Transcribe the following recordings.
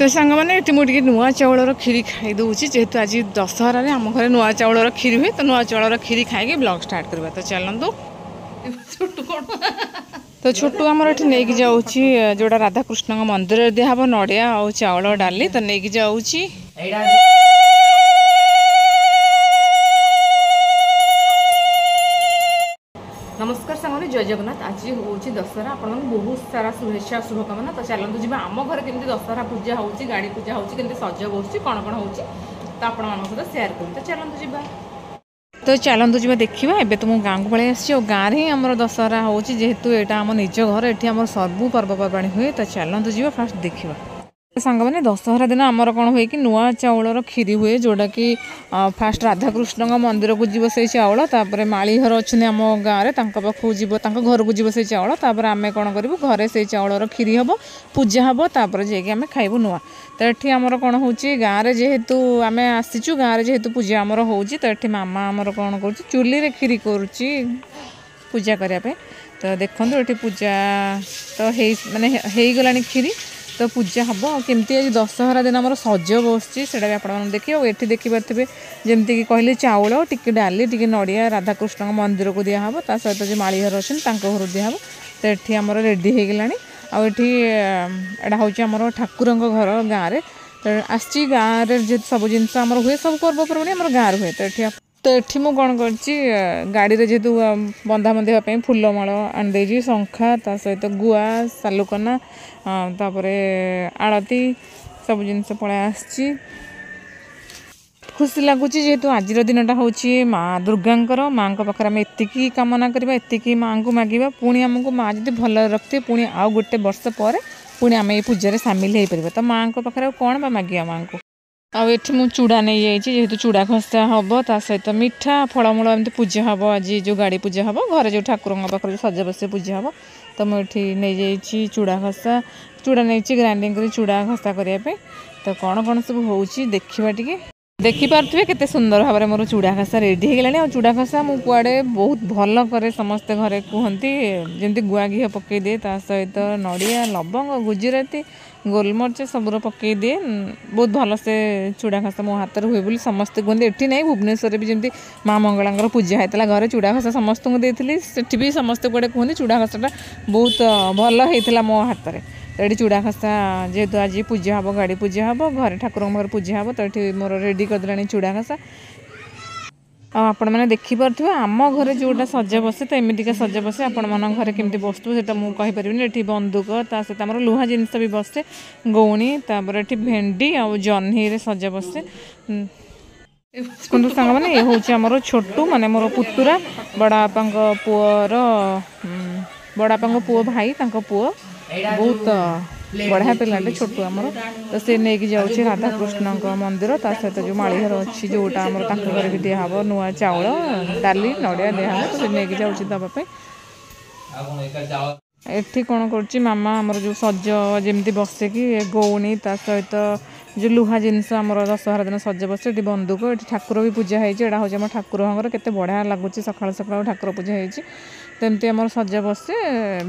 তো ସାଙ୍ଗମାନେ ଏଠି ମୁଁ ଟିକେ ନୂଆ ଚାଉଳର କ୍ଷୀରି ଖାଇଦେଉଛି ଯେହେତୁ ଆଜି ଦଶହରାରେ ଆମ ଘରେ ନୂଆ ଚାଉଳର କ୍ଷୀରି ହୁଏ ତ ନୂଆ ଚାଉଳର କ୍ଷୀରି ଖାଇକି ବ୍ଲଗ୍ ଷ୍ଟାର୍ଟ କରିବା ତ ଚାଲନ୍ତୁ ଛୋଟୁ କ'ଣ ତ ଛୋଟୁ ଆମର ଏଠି ନେଇକି ଯାଉଛି ଯେଉଁଟା ରାଧାକୃଷ୍ଣଙ୍କ ମନ୍ଦିରରେ ଦିଆହେବ ନଡ଼ିଆ ଆଉ ଚାଉଳ ଡାଲି ତ ନେଇକି ଯାଉଛି जय जगन्नाथ आज हूँ दशहरा आप बहुत सारा शुभे शुभकामना तो चलते जी आम घर के दशहरा पूजा हो गाड़ी पूजा होती सज बस कौन कौन हो तो आप सहित सेयार कर चलते जी तो चलते जी देखा एवं तो मुझे गाँव को पलैसी और गाँव में ही आम दशहरा होती जेहेतु यहाँ आम निज घर ये आम सब पर्वपर्वाणी हुए तो चलते जी फास्ट देखा सांग मैंने दशहरा दिन आमर कौन हुए कि नुआ चाउल खीरी हुए जोड़ा कि फास्ट राधाकृष्ण मंदिर को जीव से चाउल मलिघर अच्छे आम गाँव में पाखु जीव घर को जीव से चाउल आम कौन कर घर से चाउल खीरी हम पूजा हम तापर जाए खाइबु नुआ तो ये आमर कौन हो गाँव में जेहेतु आम आसीचु गाँव में जेहेतु पूजा आमर हो तो ये मामा आमर कौन कर चूली में खीरी करूजा करने तो देखो ये पूजा तो मानने खीरी ତ ପୂଜା ହେବ କେମିତି ଆଜି ଦଶହରା ଦିନ ଆମର ସଜ ବସୁଛି ସେଇଟା ବି ଆପଣମାନେ ଦେଖିବେ ଆଉ ଏଠି ଦେଖିପାରୁଥିବେ ଯେମିତିକି କହିଲେ ଚାଉଳ ଟିକେ ଡାଲି ଟିକେ ନଡ଼ିଆ ରାଧାକୃଷ୍ଣଙ୍କ ମନ୍ଦିରକୁ ଦିଆହେବ ତା ସହିତ ଯେ ମାଳିଘର ଅଛନ୍ତି ତାଙ୍କ ଘରକୁ ଦିଆହେବ ତ ଏଠି ଆମର ରେଡ଼ି ହେଇଗଲାଣି ଆଉ ଏଠି ଏଇଟା ହେଉଛି ଆମର ଠାକୁରଙ୍କ ଘର ଗାଁରେ ତ ଆସିଛି ଗାଁରେ ଯେ ସବୁ ଜିନିଷ ଆମର ହୁଏ ସବୁ ପର୍ବପର୍ବାଣି ଆମର ଗାଁରେ ହୁଏ ତ ଏଠି ଏଠି ମୁଁ କ'ଣ କରିଛି ଗାଡ଼ିରେ ଯେହେତୁ ବନ୍ଧା ବନ୍ଧି ହେବା ପାଇଁ ଫୁଲମାଳ ଆଣିଦେଇଛି ଶଙ୍ଖା ତା ସହିତ ଗୁଆ ସାଲୁକନା ତାପରେ ଆଳତି ସବୁ ଜିନିଷ ପଳାଇ ଆସିଛି ଖୁସି ଲାଗୁଛି ଯେହେତୁ ଆଜିର ଦିନଟା ହେଉଛି ମା ଦୁର୍ଗାଙ୍କର ମାଆଙ୍କ ପାଖରେ ଆମେ ଏତିକି କାମନା କରିବା ଏତିକି ମାଆଙ୍କୁ ମାଗିବା ପୁଣି ଆମକୁ ମାଆ ଯଦି ଭଲରେ ରଖିଥିବେ ପୁଣି ଆଉ ଗୋଟେ ବର୍ଷ ପରେ ପୁଣି ଆମେ ଏଇ ପୂଜାରେ ସାମିଲ ହୋଇପାରିବା ତ ମାଆଙ୍କ ପାଖରେ ଆଉ କ'ଣ ବା ମାଗିବା ମାଆଙ୍କୁ ଆଉ ଏଠି ମୁଁ ଚୂଡ଼ା ନେଇଯାଇଛି ଯେହେତୁ ଚୂଡ଼ା ଖସା ହେବ ତା ସହିତ ମିଠା ଫଳମୂଳ ଏମିତି ପୂଜା ହେବ ଆଜି ଯେଉଁ ଗାଡ଼ି ପୂଜା ହେବ ଘରେ ଯେଉଁ ଠାକୁରଙ୍କ ପାଖରେ ଯେଉଁ ସଜାବସ୍ୟ ପୂଜା ହେବ ତ ମୁଁ ଏଠି ନେଇଯାଇଛି ଚୂଡ଼ା ଖସା ଚୂଡ଼ା ନେଇଛି ଗ୍ରାଇଣ୍ଡିଙ୍ଗ କରି ଚୂଡ଼ା ଖସା କରିବା ପାଇଁ ତ କ'ଣ କ'ଣ ସବୁ ହେଉଛି ଦେଖିବା ଟିକେ ଦେଖିପାରୁଥିବେ କେତେ ସୁନ୍ଦର ଭାବରେ ମୋର ଚୁଡ଼ା ଘାସ ରେଡ଼ି ହେଇଗଲାଣି ଆଉ ଚୁଡ଼ା ଘାସ ମୁଁ କୁଆଡ଼େ ବହୁତ ଭଲ କରେ ସମସ୍ତେ ଘରେ କୁହନ୍ତି ଯେମିତି ଗୁଆ ଘିଅ ପକାଇ ଦିଏ ତା ସହିତ ନଡ଼ିଆ ଲବଙ୍ଗ ଗୁଜୁରାତି ଗୋଲମରିଚ ସବୁର ପକାଇ ଦିଏ ବହୁତ ଭଲ ସେ ଚୁଡ଼ା ଘାସ ମୋ ହାତରେ ହୁଏ ବୋଲି ସମସ୍ତେ କୁହନ୍ତି ଏଠି ନାହିଁ ଭୁବନେଶ୍ୱରରେ ବି ଯେମିତି ମା ମଙ୍ଗଳାଙ୍କର ପୂଜା ହେଇଥିଲା ଘରେ ଚୁଡ଼ା ଘାସ ସମସ୍ତଙ୍କୁ ଦେଇଥିଲି ସେଠି ବି ସମସ୍ତେ କୁଆଡ଼େ କୁହନ୍ତି ଚୁଡ଼ା ଘାସଟା ବହୁତ ଭଲ ହେଇଥିଲା ମୋ ହାତରେ ରେଡ଼ି ଚୁଡ଼ା ଖସା ଯେହେତୁ ଆଜି ପୂଜା ହେବ ଗାଡ଼ି ପୂଜା ହେବ ଘରେ ଠାକୁରଙ୍କ ଘରେ ପୂଜା ହେବ ତ ଏଠି ମୋର ରେଡ଼ି କରିଦେଲାଣି ଚୁଡ଼ା ଖସା ଆଉ ଆପଣମାନେ ଦେଖିପାରୁଥିବେ ଆମ ଘରେ ଯେଉଁଟା ସଜା ବସେ ତ ଏମିତିକା ସଜା ବସେ ଆପଣମାନଙ୍କ ଘରେ କେମିତି ବସୁଥିବ ସେଇଟା ମୁଁ କହିପାରିବିନି ଏଠି ବନ୍ଧୁକ ତା ସହିତ ଆମର ଲୁହା ଜିନିଷ ବି ବସେ ଗଉଣୀ ତାପରେ ଏଠି ଭେଣ୍ଡି ଆଉ ଜହ୍ନିରେ ସଜା ବସେ କିନ୍ତୁ ସାଙ୍ଗମାନେ ଏ ହେଉଛି ଆମର ଛୋଟୁ ମାନେ ମୋର ପୁତୁରା ବଡ଼ ବାପାଙ୍କ ପୁଅର ବଡ଼ ବାପାଙ୍କ ପୁଅ ଭାଇ ତାଙ୍କ ପୁଅ ବହୁତ ବଢ଼ିଆ ପିଲାଟେ ଛୋଟ ଆମର ତ ସେ ନେଇକି ଯାଉଛି ରାଧାକୃଷ୍ଣଙ୍କ ମନ୍ଦିର ତା ସହିତ ଯେଉଁ ମାଳିଘର ଅଛି ଯେଉଁଟା ଆମର ତାଙ୍କ ଘରେ ବି ଦିଆହେବ ନୂଆ ଚାଉଳ ଡାଲି ନଡ଼ିଆ ଦିଆହେବ ତ ସେ ନେଇକି ଯାଉଛି ଦେବା ପାଇଁ ଏଠି କ'ଣ କରୁଛି ମାମା ଆମର ଯେଉଁ ସଜ ଯେମିତି ବସେକି ଗଉଣୀ ତା ସହିତ ଯେଉଁ ଲୁହା ଜିନିଷ ଆମର ଦଶହରା ଦିନ ସଜ ବସେ ଏଠି ବନ୍ଧୁକ ଏଠି ଠାକୁର ବି ପୂଜା ହେଇଛି ଏଇଟା ହେଉଛି ଆମ ଠାକୁରଙ୍କର କେତେ ବଢ଼ିଆ ଲାଗୁଛି ସକାଳୁ ସକାଳୁ ଠାକୁର ପୂଜା ହେଇଛି ସେମିତି ଆମର ସଜ ବସେ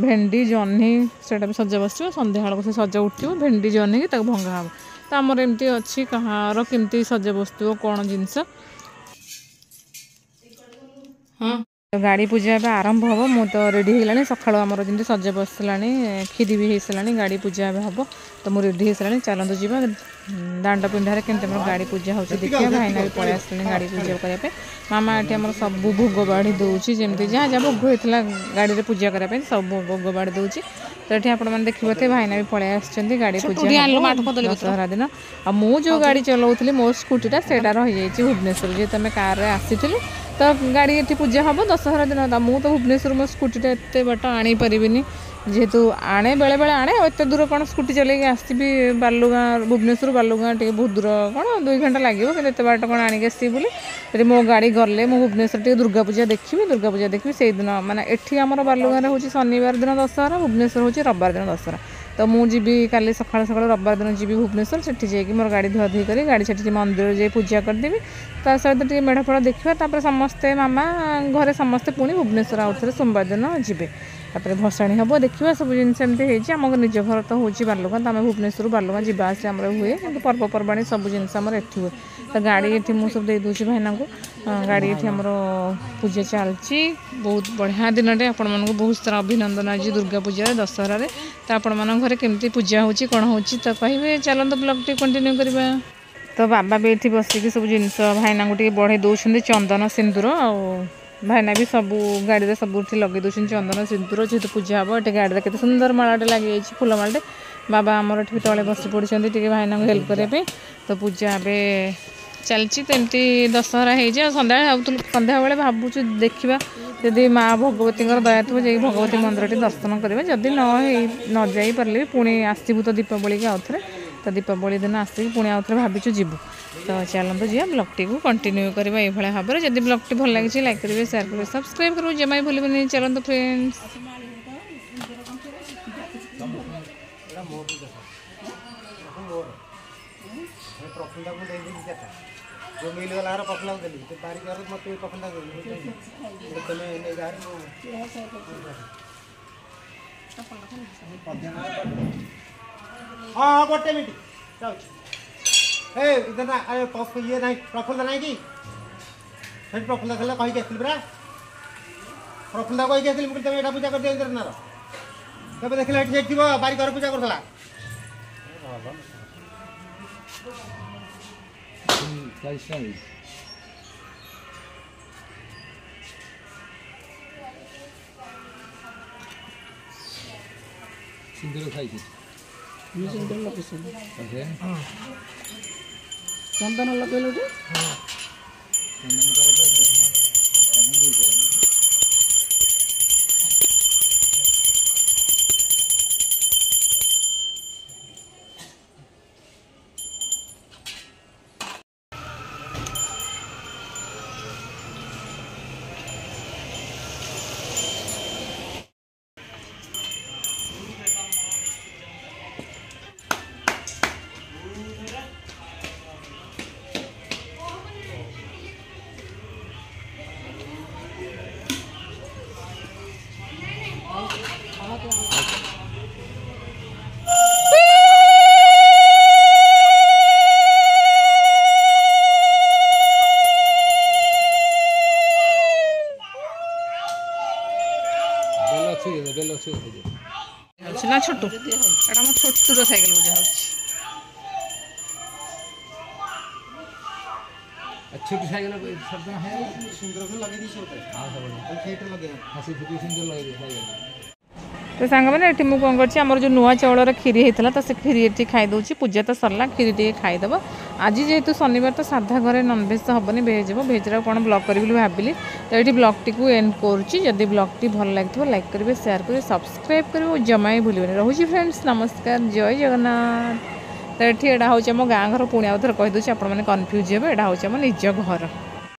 ଭେଣ୍ଡି ଜହ୍ନି ସେଇଟା ବି ସଜ ବସିବ ସନ୍ଧ୍ୟାବେଳକୁ ସେ ସଜ ଉଠିବ ଭେଣ୍ଡି ଜହ୍ନିକି ତାକୁ ଭଙ୍ଗା ହେବ ତ ଆମର ଏମିତି ଅଛି କାହାର କେମିତି ସଜ ବସିଥିବ କ'ଣ ଜିନିଷ ହଁ ଗାଡ଼ି ପୂଜା ଏବେ ଆରମ୍ଭ ହେବ ମୁଁ ତ ରେଡ଼ି ହେଇଗଲାଣି ସକାଳୁ ଆମର ଯେମିତି ସଜ ବସିଲାଣି କ୍ଷୀରି ବି ହେଇସାରିଲାଣି ଗାଡ଼ି ପୂଜା ଏବେ ହେବ ତ ମୁଁ ରେଡ଼ି ହେଇସାରିଲାଣି ଚାଲନ୍ତୁ ଯିବା दांड पिंडार के गाड़ी पूजा हो देखिए भाई ना भी पड़े आस गाड़ी पूजा करने मामा ये आम सब भोग बाड़ी दूसरी जहाँ जहाँ भोग होता है गाड़ी पूजा करने सब भोग बाड़ी दूसरी तो ये आपखे भाईना भी पलै आस गाड़ी पूजा दशहरा दिन और मुझे गाड़ी चलाऊँ मो स्कूटीटा से भुवनेश्वर जी तुम कार्य आसी तो गाड़ी ये पूजा हम दशहरा दिन मुझे भुवनेश्वर मो स्कूटी एत बाट आनी पारिनी जेहेतु आने बेले बेले आने एत दूर कौन स्कूटी चल आसती बालुगा भुवनेश्वर बालुगा टे बहुत दूर कौन दुई घंटा लगे कि बाट कौन आणिक आसती बोली मो गाड़ी गले मुझे भुवनेश्वर टे दुर्गा पूजा देखी दुर्गा पूजा देखी से दिन मैंने इटी आम बालुगार हूँ शनिवार दिन दशहरा भुवनेश्वर हूँ रविवार दिन दशहरा तो मुझे का सका सका रविवार दिन जी भुवनेश्वर से मोर गाड़ी धुआधुई कर गाड़ी से मंदिर जाए पूजा करदेवि सहित टे मेढ़ फेढ़ देखा समस्ते मामा घर समस्ते पुणी भुवनेश्वर आउ थे सोमवार दिन जी तापर भसाणी हम देखा सब जिनमी आम निज घर तो हूँ बालुग तो आम भुवनेश्वर बालुग जावास आम हुए कि पर्वपर्वाणी सब जिनस हुए तो गाड़ी ये मुझे सब देदेव भाईना को गाड़ी ये आम पूजा चलती बहुत बढ़िया दिन में आपण मूँ बहुत सारा अभिनंदन आज दुर्गा पूजा दशहर से तो आपण मान घर केमती पूजा होण हो तो कह चल तो ब्लग टे कंटिन्यू करवा तो बाबा भी ये बस कि सब जिन भाईना को बढ़े दौरान चंदन सिंदूर आ भाईना भी सब गाड़ी सब लगे दौरान चंदन सिंदूर जीत पूजा हम ये गाड़ी के सुंदर मालाटे लगे फुलमालाटे बाबा आम तले बस पड़ते भाईना को हेल्प करने तो पूजा अब चलती तो एमती दशहरा सन्दू सन्ध्या भावुँ देखा जदि माँ भगवती दया थो जा भगवती मंदिर टी दर्शन करवा जदि न नई पारे पुणी आसबू तो दीपावली के आउ थे तो दीपावली दिन आस पुणी आउ थे भाचु जीव तो चलत जी ब्लग टी कंटिन्यू करवा यह भाव में जब ब्लग टी भल लगे लाइक करेंगे सेयार करेंगे सब्सक्राइब करूँ जमा भूल चलते फ्रेंड्स तो तारी हाँ गोटे मिनट ए इधर ना अरे पफ ये नहीं प्रफुल्ल नहीं कि ସେଠି ପ୍ରଫୁଲ୍ଲ ଥିଲା କହିକି ଆସିଥିଲି ପରା ପ୍ରଫୁଲ୍ଲ କହିକି ଆସିଥିଲି ମୁଁ କହିଲି ତମେ ଏଇଟା ପୂଜା କରିଦିଅ ଇନ୍ଦ୍ରନାଥ ତେବେ ଦେଖିଲା ଏଠି ସେଠି ଥିବ ବାରି ଘର ପୂଜା କରୁଥିଲା ସିନ୍ଦୁର ଖାଇଛି মিশিংটার লোকেশন ওকে চন্দনের লোকেল ওটা হ্যাঁ। চন্দনটা ওটা লেভেল আছে হচ্ছে না ছোট এটা আমার ছোট ছোট সাইকেল বোঝা হচ্ছে ছোট সাইকেল সব হ্যাঁ সুন্দর লাগিয়ে দিয়েছে ওটা হ্যাঁ সব সেইটা লাগে হাসি ফুটি সুন্দর লাগিয়ে দিয়েছে সাইকেল তো ସାଙ୍ଗମାନେ ଏଠି ମୁଁ କ'ଣ କରିଛି ଆମର ଯେଉଁ ନୂଆ ଚାଉଳର କ୍ଷୀରି ହେଇଥିଲା ତ ସେ କ୍ଷୀରି ଏଠି ଖାଇଦେଉଛି ପୂଜା ତ ସରିଲା କ୍ଷୀରି ଟିକେ ଖାଇଦେବ আজি যেহেতু শনিবার তো সাধা ঘরে ননভেজ তো হবনি ভেজ হব ভেজরা কোণ ব্লগ করি বলে ভাবিলি তো এটি ব্লগটিকে এন্ড করছি যদি ব্লগটি ভালো লাগি লাইক করবে সেয়ার করবে সবসক্রাইব করবে জমাই বি ভুলবেনি রহুছি ফ্রেন্ডস নমস্কার জয় জগন্নাথ তো এটি এটা হচ্ছে আমার গাঁ ঘর পুঁ থাকে কহিদেছি আপনার মানে কনফ্ୟୁଜ୍ হবে এটা হচ্ছে আমার নিজ ঘর